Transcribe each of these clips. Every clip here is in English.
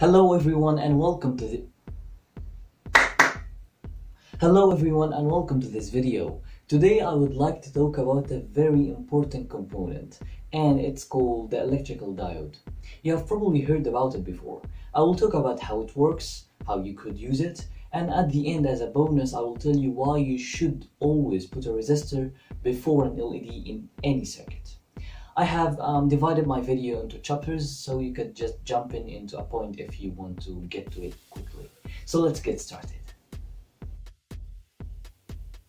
Hello everyone and welcome to the Hello everyone and welcome to this video. Today I would like to talk about a very important component and it's called the electrical diode. You have probably heard about it before. I will talk about how it works, how you could use it, and at the end as a bonus I will tell you why you should always put a resistor before an LED in any circuit. I have um, divided my video into chapters so you could just jump in into a point if you want to get to it quickly. So let's get started.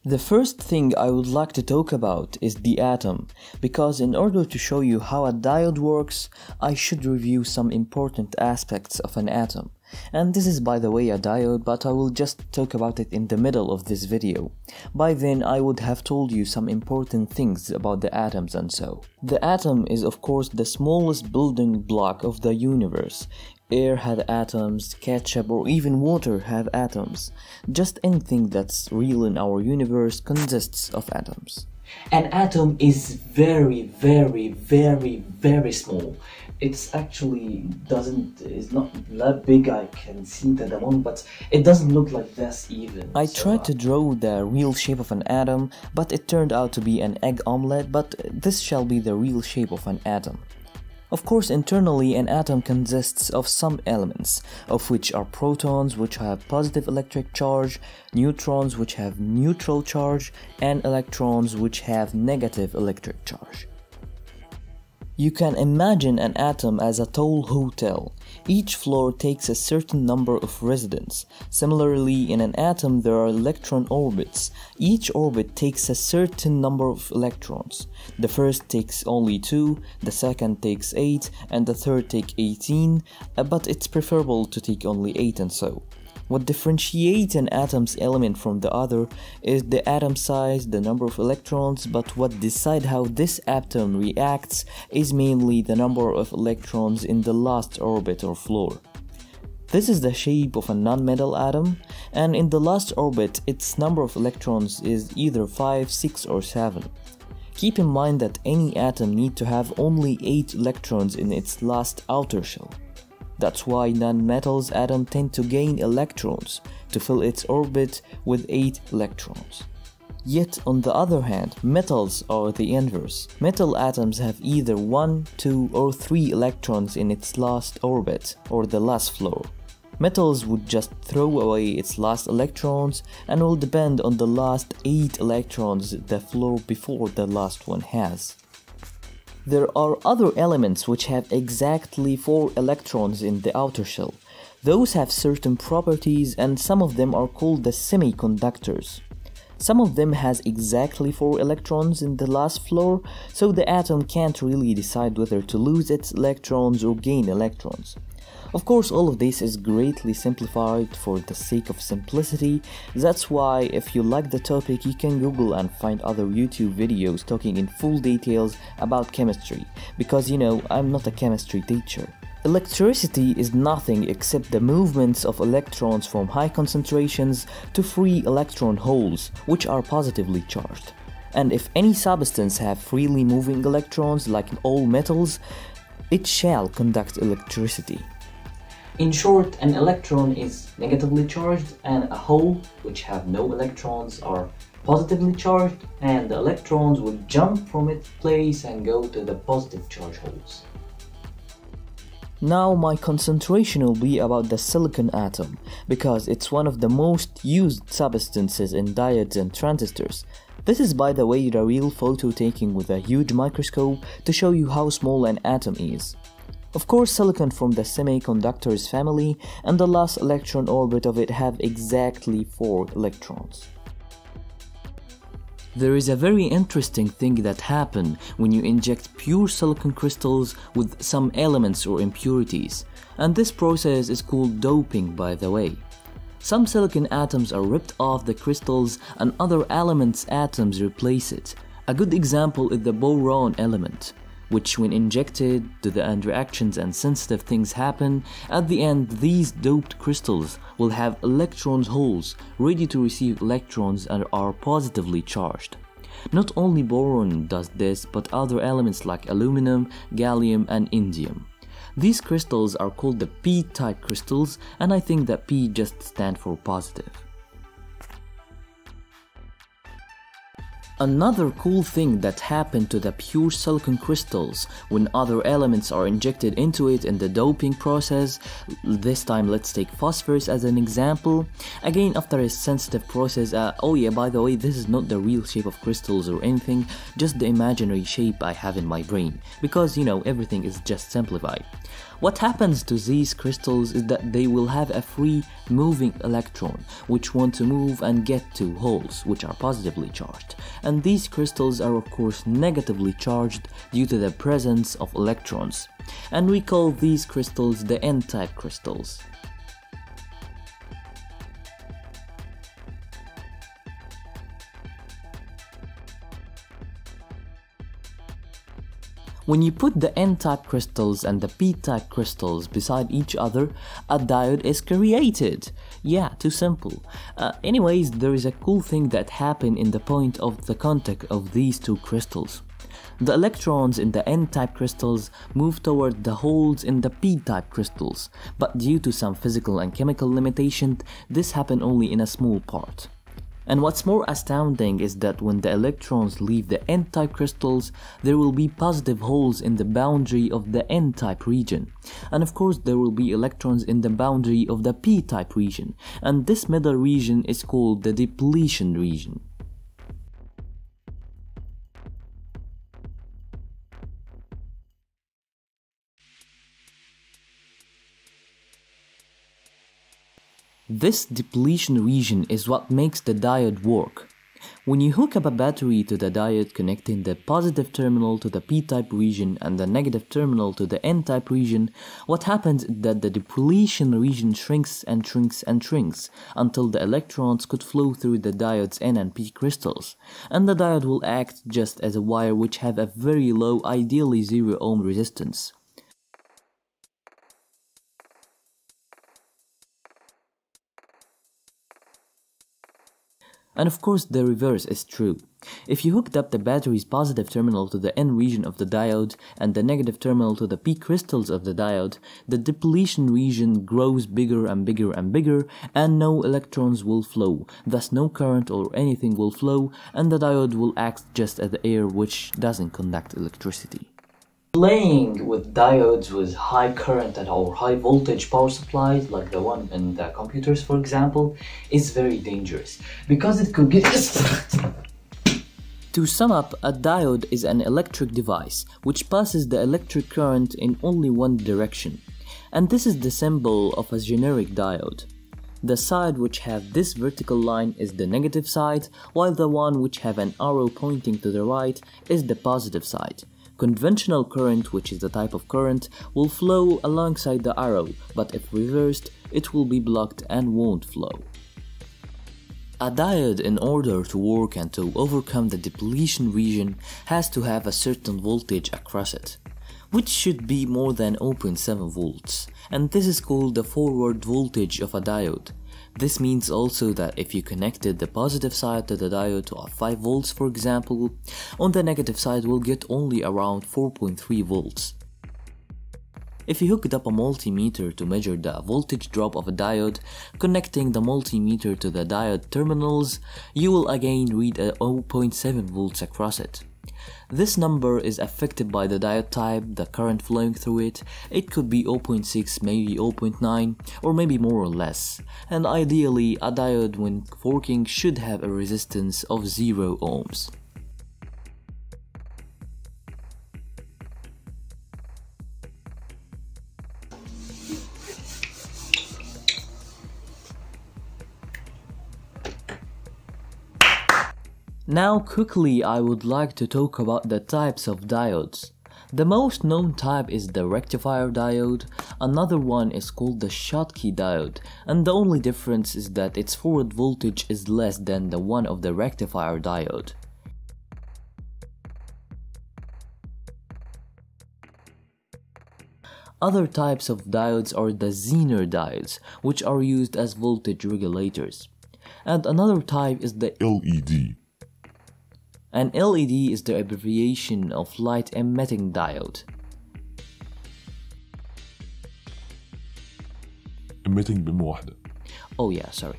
The first thing I would like to talk about is the atom, because in order to show you how a diode works, I should review some important aspects of an atom. And this is by the way a diode, but I will just talk about it in the middle of this video. By then I would have told you some important things about the atoms and so. The atom is of course the smallest building block of the universe. Air had atoms, ketchup or even water have atoms. Just anything that's real in our universe consists of atoms. An atom is very, very, very, very small. It's actually doesn't is not that big. I can see it at the moment, but it doesn't look like this even. I so, tried uh, to draw the real shape of an atom, but it turned out to be an egg omelette. But this shall be the real shape of an atom. Of course, internally, an atom consists of some elements, of which are protons, which have positive electric charge, neutrons, which have neutral charge, and electrons, which have negative electric charge. You can imagine an atom as a tall hotel. Each floor takes a certain number of residents. Similarly, in an atom there are electron orbits. Each orbit takes a certain number of electrons. The first takes only 2, the second takes 8, and the third takes 18, uh, but it's preferable to take only 8 and so. What differentiates an atom's element from the other is the atom size, the number of electrons, but what decide how this atom reacts is mainly the number of electrons in the last orbit or floor. This is the shape of a nonmetal atom, and in the last orbit, its number of electrons is either 5, 6, or 7. Keep in mind that any atom need to have only 8 electrons in its last outer shell. That's why nonmetals atom tend to gain electrons to fill its orbit with 8 electrons. Yet on the other hand, metals are the inverse. Metal atoms have either 1, 2 or 3 electrons in its last orbit or the last floor. Metals would just throw away its last electrons and will depend on the last 8 electrons the floor before the last one has. There are other elements which have exactly 4 electrons in the outer shell. Those have certain properties and some of them are called the semiconductors. Some of them has exactly 4 electrons in the last floor, so the atom can't really decide whether to lose its electrons or gain electrons. Of course, all of this is greatly simplified for the sake of simplicity. That's why if you like the topic, you can Google and find other YouTube videos talking in full details about chemistry, because you know, I'm not a chemistry teacher. Electricity is nothing except the movements of electrons from high concentrations to free electron holes, which are positively charged. And if any substance have freely moving electrons like all metals, it shall conduct electricity. In short, an electron is negatively charged and a hole, which have no electrons, are positively charged and the electrons will jump from its place and go to the positive charge holes. Now my concentration will be about the silicon atom because it's one of the most used substances in diodes and transistors. This is by the way the real photo taking with a huge microscope to show you how small an atom is. Of course, silicon from the semiconductors family and the last electron orbit of it have exactly 4 electrons. There is a very interesting thing that happen when you inject pure silicon crystals with some elements or impurities, and this process is called doping by the way. Some silicon atoms are ripped off the crystals and other elements atoms replace it. A good example is the boron element which when injected to the end reactions and sensitive things happen, at the end these doped crystals will have electrons holes ready to receive electrons and are positively charged. Not only boron does this, but other elements like aluminum, gallium and indium. These crystals are called the p-type crystals and I think that P just stands for positive. Another cool thing that happened to the pure silicon crystals when other elements are injected into it in the doping process, this time let's take phosphorus as an example, again after a sensitive process, uh, oh yeah by the way this is not the real shape of crystals or anything, just the imaginary shape I have in my brain, because you know everything is just simplified. What happens to these crystals is that they will have a free moving electron which want to move and get to holes which are positively charged and these crystals are of course negatively charged due to the presence of electrons and we call these crystals the n-type crystals. When you put the n-type crystals and the p-type crystals beside each other, a diode is created. Yeah, too simple. Uh, anyways, there is a cool thing that happened in the point of the contact of these two crystals. The electrons in the n-type crystals move toward the holes in the p-type crystals, but due to some physical and chemical limitation, this happened only in a small part. And what's more astounding is that when the electrons leave the n-type crystals, there will be positive holes in the boundary of the n-type region. And of course there will be electrons in the boundary of the p-type region. And this middle region is called the depletion region. This depletion region is what makes the diode work. When you hook up a battery to the diode connecting the positive terminal to the p-type region and the negative terminal to the n-type region, what happens is that the depletion region shrinks and shrinks and shrinks until the electrons could flow through the diode's n and p crystals, and the diode will act just as a wire which have a very low ideally 0 ohm resistance. And of course the reverse is true. If you hooked up the battery's positive terminal to the N region of the diode and the negative terminal to the P crystals of the diode, the depletion region grows bigger and bigger and bigger and no electrons will flow, thus no current or anything will flow and the diode will act just as the air which doesn't conduct electricity. Playing with diodes with high current and or high voltage power supplies, like the one in the computers for example, is very dangerous because it could get To sum up, a diode is an electric device which passes the electric current in only one direction. And this is the symbol of a generic diode. The side which have this vertical line is the negative side, while the one which have an arrow pointing to the right is the positive side. Conventional current, which is the type of current, will flow alongside the arrow, but if reversed, it will be blocked and won't flow. A diode in order to work and to overcome the depletion region has to have a certain voltage across it, which should be more than 0.7 volts, and this is called the forward voltage of a diode. This means also that if you connected the positive side to the diode to 5 volts for example, on the negative side we'll get only around 4.3 volts. If you hooked up a multimeter to measure the voltage drop of a diode, connecting the multimeter to the diode terminals, you will again read a 0.7 volts across it. This number is affected by the diode type, the current flowing through it, it could be 0.6, maybe 0.9, or maybe more or less, and ideally a diode when working should have a resistance of 0 ohms. Now quickly I would like to talk about the types of diodes. The most known type is the rectifier diode, another one is called the Schottky diode, and the only difference is that its forward voltage is less than the one of the rectifier diode. Other types of diodes are the Zener diodes, which are used as voltage regulators. And another type is the LED, an LED is the abbreviation of light emitting diode. emitting بأم واحدة. Oh yeah, sorry.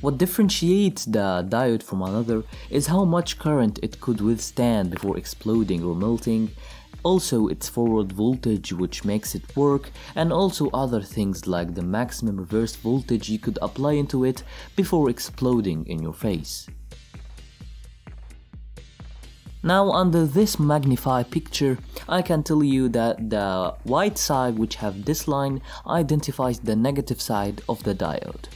What differentiates the diode from another is how much current it could withstand before exploding or melting also its forward voltage which makes it work, and also other things like the maximum reverse voltage you could apply into it before exploding in your face. Now under this magnify picture, I can tell you that the white side which have this line identifies the negative side of the diode.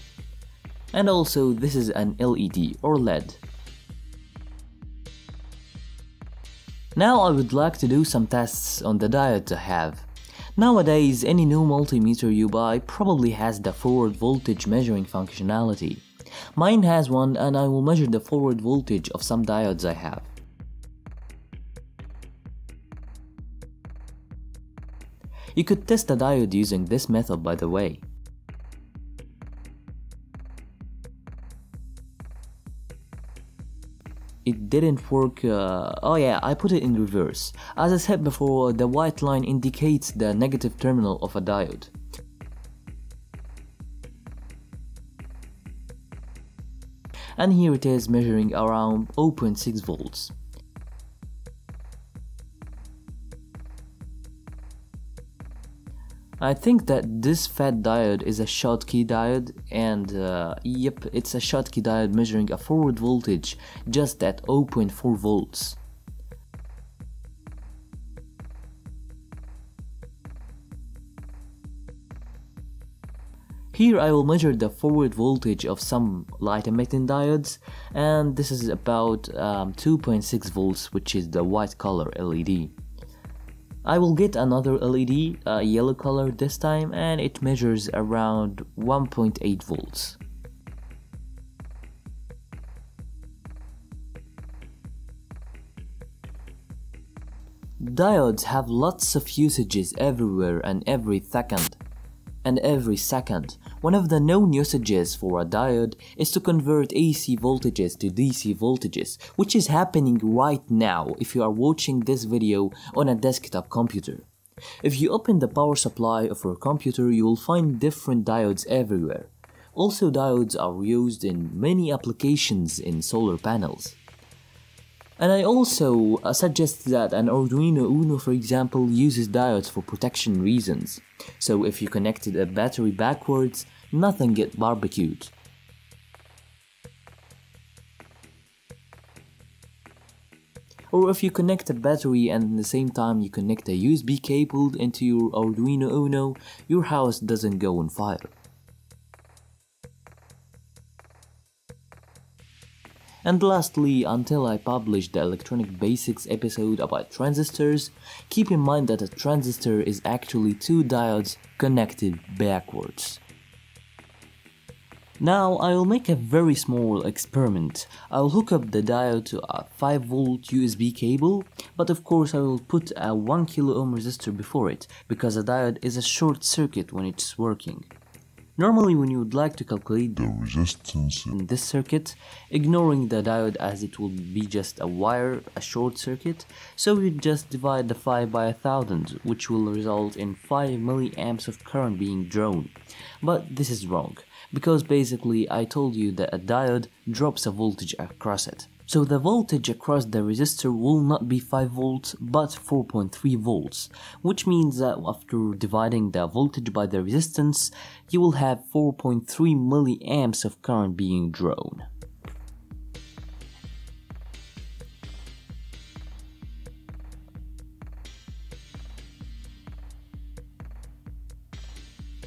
And also this is an LED or LED. Now I would like to do some tests on the diodes I have. Nowadays any new multimeter you buy probably has the forward voltage measuring functionality. Mine has one and I will measure the forward voltage of some diodes I have. You could test the diode using this method by the way. Didn't work, uh, oh yeah, I put it in reverse. As I said before, the white line indicates the negative terminal of a diode. And here it is measuring around 0.6 volts. I think that this fat diode is a Schottky diode and uh, yep, it's a Schottky diode measuring a forward voltage just at 0.4 volts. Here I will measure the forward voltage of some light emitting diodes and this is about um, 2.6 volts which is the white color LED. I will get another LED, uh, yellow color this time, and it measures around 1.8 volts. Diodes have lots of usages everywhere and every second. And every second, one of the known usages for a diode is to convert AC voltages to DC voltages, which is happening right now if you are watching this video on a desktop computer. If you open the power supply of your computer, you will find different diodes everywhere. Also, diodes are used in many applications in solar panels. And I also uh, suggest that an Arduino Uno for example uses diodes for protection reasons. So if you connected a battery backwards, nothing get barbecued. Or if you connect a battery and at the same time you connect a USB cable into your Arduino Uno, your house doesn't go on fire. And lastly, until I publish the electronic basics episode about transistors, keep in mind that a transistor is actually two diodes connected backwards. Now I will make a very small experiment. I will hook up the diode to a 5 volt USB cable, but of course I will put a 1 kilo ohm resistor before it, because a diode is a short circuit when it's working. Normally when you would like to calculate the resistance in this circuit, ignoring the diode as it will be just a wire, a short circuit, so you just divide the 5 by a thousand, which will result in 5 milliamps of current being drawn. But this is wrong, because basically I told you that a diode drops a voltage across it. So the voltage across the resistor will not be 5 volts but 4.3 volts, which means that after dividing the voltage by the resistance, you will have 4.3 milliamps of current being drawn.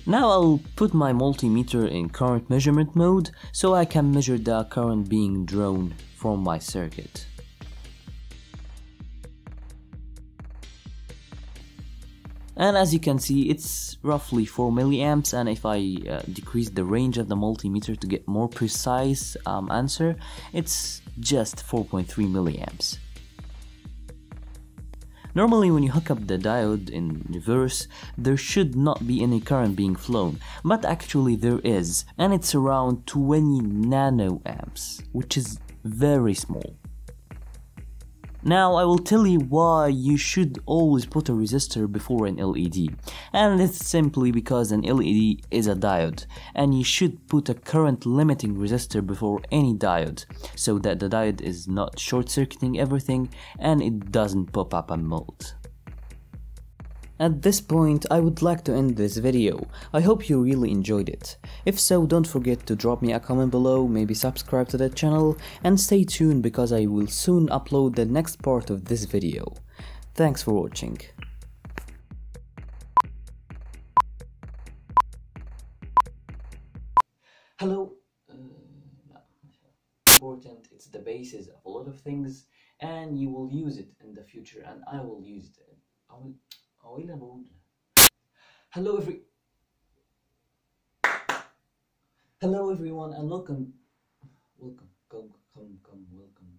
Now I'll put my multimeter in current measurement mode so I can measure the current being drawn from my circuit. And as you can see, it's roughly 4 milliamps and if I uh, decrease the range of the multimeter to get more precise um, answer, it's just 4.3 milliamps. Normally when you hook up the diode in reverse, there should not be any current being flown, but actually there is, and it's around 20 nanoamps, which is very small. Now I will tell you why you should always put a resistor before an LED and it's simply because an LED is a diode and you should put a current limiting resistor before any diode so that the diode is not short circuiting everything and it doesn't pop up and mold. At this point, I would like to end this video. I hope you really enjoyed it. If so, don't forget to drop me a comment below, maybe subscribe to the channel, and stay tuned because I will soon upload the next part of this video. Thanks for watching. Hello. Uh, important, it's the basis of a lot of things, and you will use it in the future, and I will use it. I will Hello, every. Hello, everyone, and welcome. Welcome, come, come, come, welcome.